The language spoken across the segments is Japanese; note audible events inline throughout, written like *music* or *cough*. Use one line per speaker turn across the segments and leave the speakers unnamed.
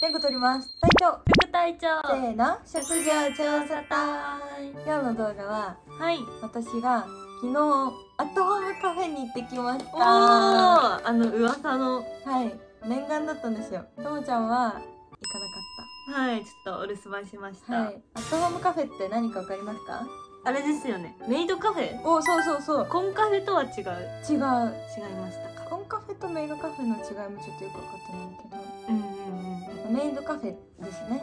全部取ります。隊長。
副隊長。
せーの。職業調査隊。今日の動画は
はい。
私が昨日アットホームカフェに行ってきました。
あの噂の。
はい。念願だったんですよ。ともちゃんは行かなかっ
はい。ちょっとお留守番しました。た、
はい。アットホームカフェって何かわかりますか？
あれですよね。メイドカフェ？
おそうそうそう。
コンカフェとは違う。
違う。
違いましたか？
コンカフェとメイドカフェの違いもちょっとよく分かってないけど。
うん
メイドカフェですね。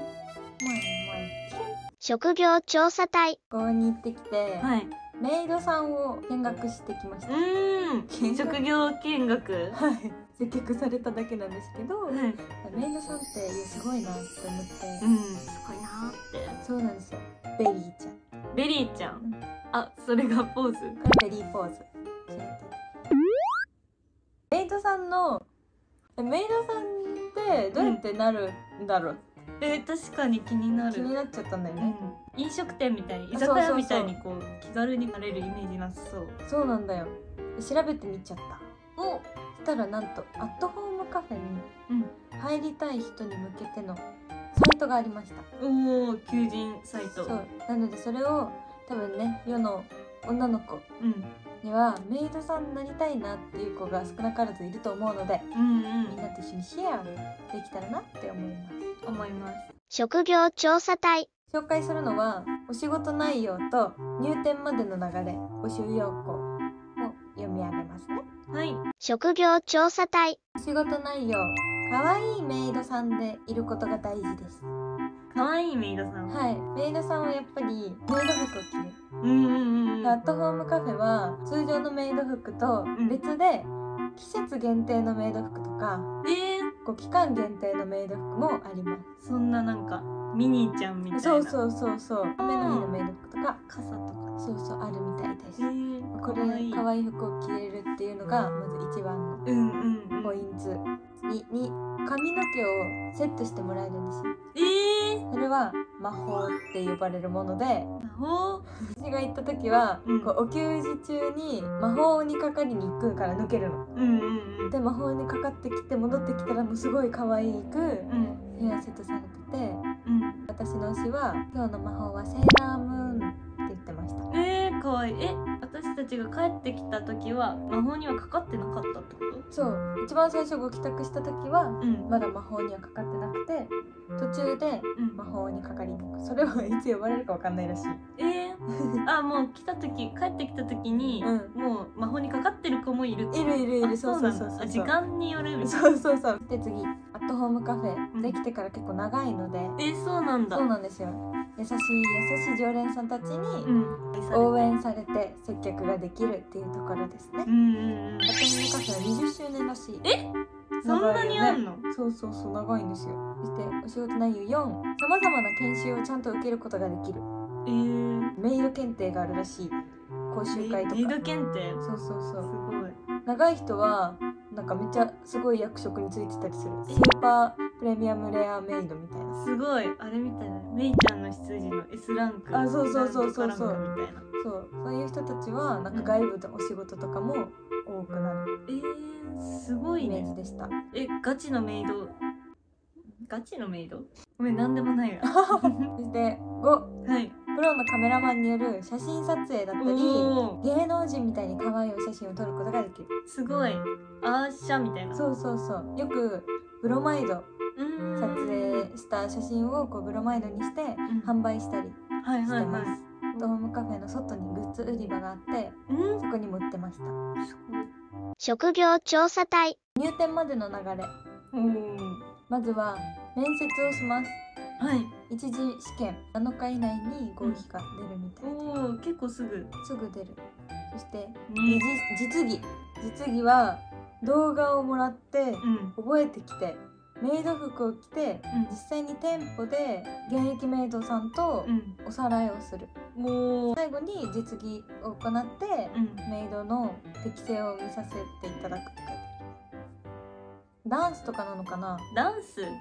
職業調査隊。
ここに行ってきて、
はい。
メイドさんを見学してきました。
うーん。職業見学。
はい。接客されただけなんですけど、
はい。
メイドさんっていやすごいなって思って、
うん。すごいなーって。
そうなんですよ。ベリーちゃん。
ベリーちゃん。あそれがポーズ。
ベリーポーズ。メイドさんのえメイドさんってどうやってなるんだろう、
えー、確かに気になる。
気になっちゃったんだよ
う
ね、
ん、飲食店みたいに居酒屋みたいにこう気軽になれるイメージなさそう。
そうなんだよ。で調べてみちゃった。
お。
そしたらなんとアットホームカフェに
うん。
入りたい人に向けてのサイトがありました。
おお求人サイト。
そう。なのでそれを多分ね世の女の子
うん
にはメイドさんになりたいなっていう子が少なからずいると思うので
うん
みんなと一緒にシェアできたらなって思います。
うん思います
職業調査隊。
紹介するのはお仕事内容と入店までの流れ募集要項を読み上げますね。
はい。
職業調査隊。
お仕事内容可愛いメイドさんでいることが大事です。
可愛いメイドさん。
はい。メイドさんはやっぱりメイド服を着る。
うんうんうん
アットホームカフェは通常のメイド服と別で季節限定のメイド服とか
え
こう期間限定のメイド服もありま
ー、そんななんかミニーちゃんみたいな。
すそうそうそうそう。雨の日のメイド服とか
傘とか
そうそうあるみたいです。
えー、
これ
可愛い
服を着れるっていうのがまず一番の
うんうんうん。
ポイント次に髪の毛をセットしてもらえるんですよ。
えー、
それは魔法って呼ばれるもので
魔法？
私が行った時は、
うん。
こうお給仕中に魔法にかかりに行くから抜けるの。
うんうんうん。
で魔法にかかってきて戻ってきたらもうすごい可愛く
うん。
ヘアセットされてて
うん。
私の推しは今日の魔法はセーラームーンって言ってました。
えー、かわいい。え私たちが帰ってきた時は魔法にはかかってなかったってこと？
そう。一番最初ご帰宅した時は
うん。
まだ魔法にはかかってなくて途中で
うん。
魔法にかかりに行く。それは *laughs* いつ呼ばれるかわかんないらしい。
えー、あもう来た時帰ってきた時に、
う
もう魔法にかかってる子もいる
いるいるいる。
あ
そうそうそうそう。
時間によるみたいな。
そうそうそう。で次アットホームカフ
うん
ェ。できてから結構長いので、
えー、そうなんだ。
そうなんですよ。優しい優しい常連さんたちに応援されて接客ができるっていうところですね。
うんうんうん。
アットホームカフェは20周年らしい。
え？そんなにあんの、
そうそうそう長いんですよ。そしてお仕事内容4さまざまな研修をちゃんと受けることができる
えー、
メイド検定があるらしい。講習会と
メイド
か
検定？
そうそう
す
そう。
ごい。
長い人はなんかめっちゃすごい役職についてたりする。スーパープレミアムレアメイドみたいな。
すごい。あれみたいなメイちゃんの羊の S ランク
あそうそうそうそう。そう
みたいな。
そう。そういう人たちはなんか外部のお仕事とかも多くなる。
えー、すごい
イメー
ね
ジでした。
えガチのメイド？ガチのメイド？ごめんなんでもないわ。*laughs*
そして5
はい
プロのカメラマンによる写真撮影だったり芸能人みたいに可愛いお写真を撮ることができる。
すごい。アーシャみたいな。
そうそうそう。よくブロマイド
うーん。
撮影した写真をこうブロマイドにして
ん。
販売したり
はい
してます、
はいはい。
アットホームカフェの外にグッズ売り場があって
うん。
そこにも売ってました。
職業調査隊。
入店までの流れ。
おー
まずは面接をします。
はい
一次試験7日以内に合否が出るみたいで、
おー結構すぐ。
すぐ出る。そして
に
二次実技。実技は動画をもらって
うん。
覚えてきてメイド服を着て実際に店舗で現役メイドさんと
うん。
おさらいをする。
うんおー。
最後に実技を行って
うん。
メイドの適性を見させていただくって書いてあるダンスとかなのかな？
ダンス？へ
入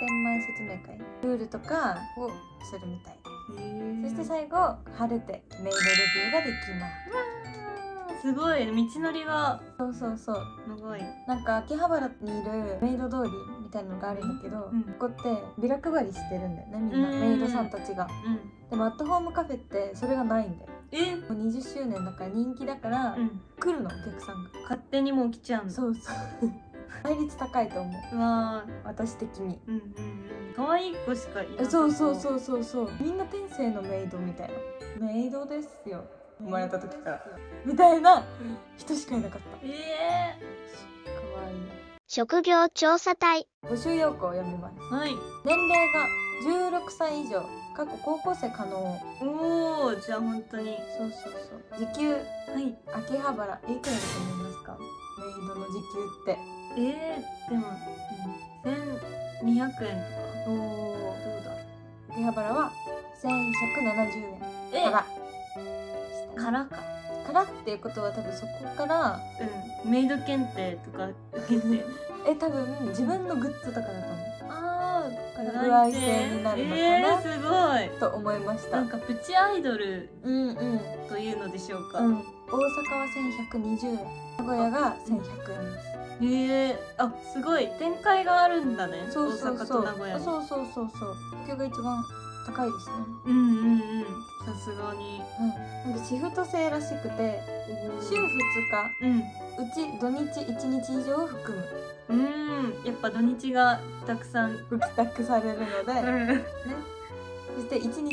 店前説明会。ルールとかをするみたい。
ー。
そして最後晴れてメイドレビューができます。
すごい。道のりが。
そうそうそう。
長い。
なんか秋葉原にいるメイド通りみたいなのがあるんだけど、
うん。
ここってビラ配りしてるんだよねみんな。
うん。
メイドさんたちが。
うん。
でもアットホームカフェってそれがないんだよ。
え？
もう20周年だから人気だから、
うん。
来るのお客さんが。
勝手にもう来ちゃうんだ
そうそう倍率高いと思う。
うわ
私的に。
ーうんうんうん。可愛い子しかいなさ
そうそうそうそうそう。みんな天性のメイドみたいな。メイドですよ。生まれた時から。みたいな。人しかいなかった。
え
かわいい。
職業調査隊。
募集要項を読みます。
ー、はい。
年齢が16歳以上。過去高校生可能。
おおじゃあ本当に。
そうそうそう。時給。
はい。
秋葉原。いくらだと思いますか？メイドの時給って、
えー、でも1200円とか。
おお
どうだ
秋葉原は1170円
え
から。
からか。
からっていうことは多分そこから。
うん。メイド検定とか受けて。*laughs*
え多分自分のグッズとかだと思
あ
うから歩合制になるのか
え
な、
ー、すごい。
と思いました。
なんかプチアイドル
うんうん。
というのでしょうか、
うん、大阪は1120円。名古屋が1100円です。
え。ー、あすごい。展開があるんだね。
そうそう
大阪
そう
と名古屋に
そうそうそうそう。東京が一番高いですね。
うんうんうん。さすがに。
はい。なんかシフト制らしくて週2
うん。
日うち土日1日以上を含む。
うん。やっぱ土日がたくさん。
浮きタくされるので、
うん。
ね。そして1日4時間以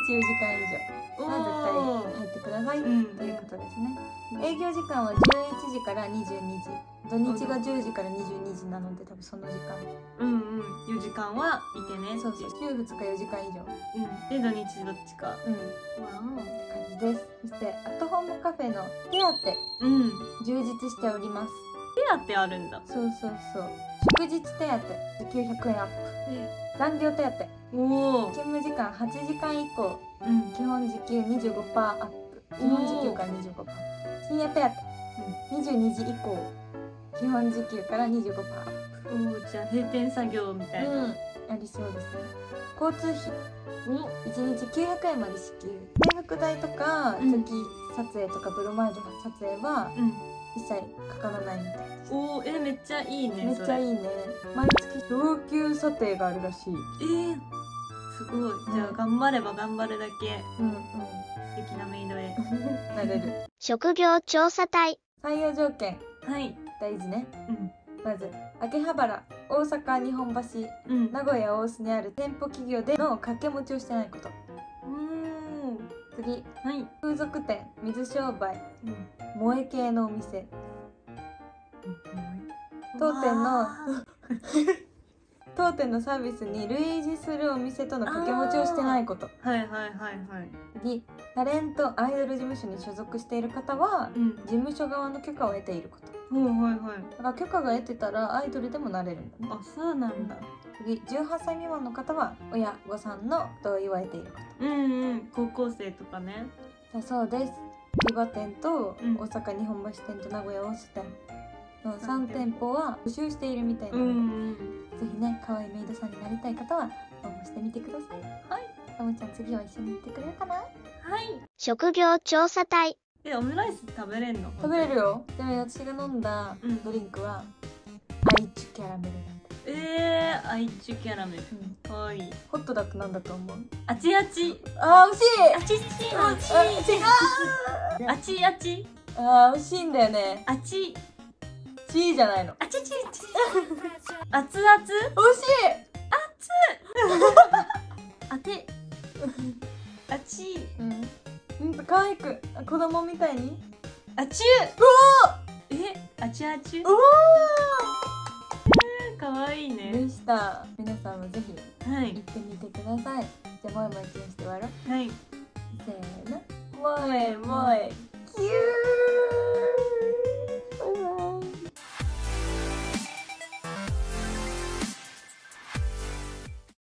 上は絶対入ってください、
うん
ということですね。営業時間は11時から22時。土日が10時から22時なので多分その時間。
うんうん。4時間はいてね
そうそう。週2日4時間以上。
うん、で土日どっちか。
うん。
わ
感じです。そしてアットホームカフェの手当
おうん。
充実しております
手当あるんだ。
そうそうそう。祝日手当時給100円アップ。残業手当
おお。
勤務時間8時間以降。
うん。
基本時給25%アップ。基本時給から25%深夜手当、22時以降。基本時給から25%アップ。
おーじゃあ閉店作業みたいな、
うん。ありそうですね。交通費
お
1日900円まで支給。制服代とか
うん。
時撮影とかブロマイド撮影は
うん
一切かからないみたいです。
おーえめっちゃいいね
めっちゃい
い
いね毎月上級査定があるらしい。
えー、すごい。じゃあ頑張れば頑張るだけ。
うんうん。
素敵なメイドへ。*laughs*
なれる。
職業調査隊。
採用条件。
はい。
大事ね。
うん。
まず秋葉原大阪日本橋。
うん。
名古屋大須にある店舗企業での掛け持ちをしてないこと。
お
次
ーはい、
風俗店水商売。
うん、
萌え系のお店。当店の
わ
当店のサービスに類似するお店との掛け持ちをしてないこと。
ー。はいはいはいはい。
次タレントアイドル事務所に所属している方は
うん。
事務所側の許可を得ていること。
はいはいはい
だから許可が得てたらアイドルでもなれるんだね。
あそうなんだ。
次18歳未満の方は親御さんの同意を得ていること。
うんうん。高校生とかね。
だそうです千葉店と
うん。
大阪日本橋店と名古屋大須店の3店舗。は募集しているみたいな
う
ので、
ん
ぜひね可愛いメイドさんになりたい方は応募してみてください。
はい。
ともちゃん次は一緒に行ってくれるかな？
はい。
職業調査隊。
えオムライス食べれんの？
食べれるよ。でも私が飲んだ
うん
ドリンクはアイチュキャラメルなんだ
えー、アイチュキャラメル。
うん。
かわいい。
ホットだとなんだと思う。
あちあち。
あー惜しい。
あち
あ
ち。
違う
あちあち。
あー惜しいんだよね。
あち。
チーじゃないの。
あちちち。あつあつ
惜しい。*laughs*
あて。あち。
うん。うんと可愛くあ子供みたいに。
あちゅ。えあちあち。ゅ
うお
かわいい
ー
ね。
でした。皆さんもぜひ
はい。
行ってみてください。じゃあもえもえキュンして終わろう。
はい。
せーの。もえもえ。キュー